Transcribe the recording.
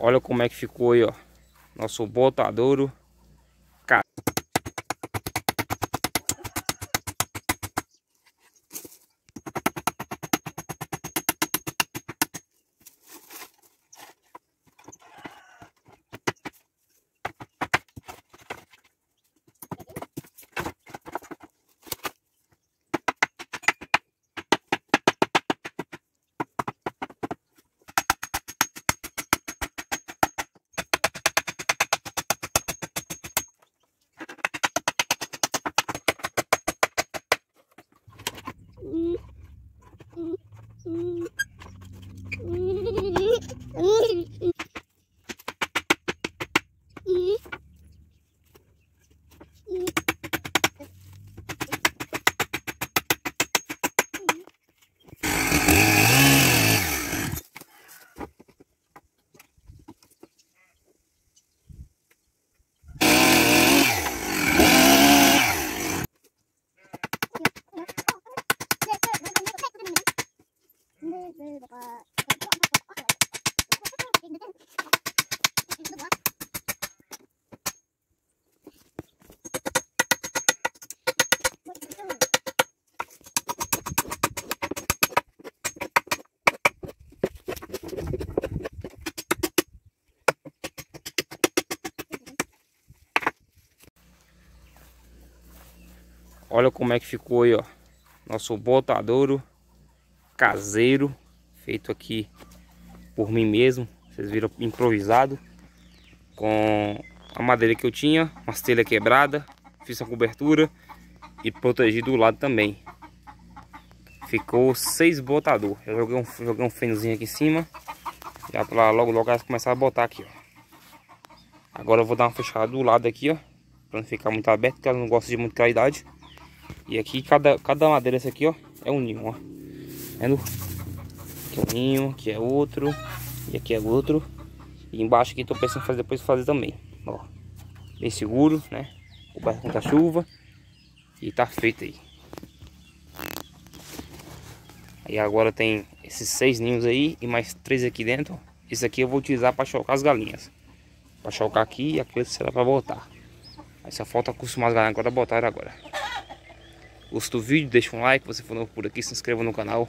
Olha como é que ficou aí, ó. Nosso botadouro. Olha como é que ficou aí, ó. Nosso botadouro caseiro, feito aqui por mim mesmo. Vocês viram improvisado. Com a madeira que eu tinha, uma telha quebrada, fiz a cobertura e protegido do lado também. Ficou seis botador. Eu joguei um, joguei um fenozinho aqui em cima. Já pra logo logo elas começar a botar aqui, ó. Agora eu vou dar uma fechada do lado aqui, ó. Pra não ficar muito aberto, porque elas não gostam de muita claridade. E aqui, cada, cada madeira essa aqui, ó, é um ninho, ó. Vendo? Aqui é um ninho, aqui é outro. E aqui é outro. E embaixo aqui tô pensando fazer depois fazer também. Ó. Bem seguro, né? Coberto contra a chuva. E tá feito aí. Aí agora tem esses seis ninhos aí e mais três aqui dentro. Esse aqui eu vou utilizar para chocar as galinhas. Para chocar aqui e aquele será para botar. Aí só falta acostumar as galinhas agora a botar agora. Gostou do vídeo? Deixa um like. Se você for novo por aqui, se inscreva no canal.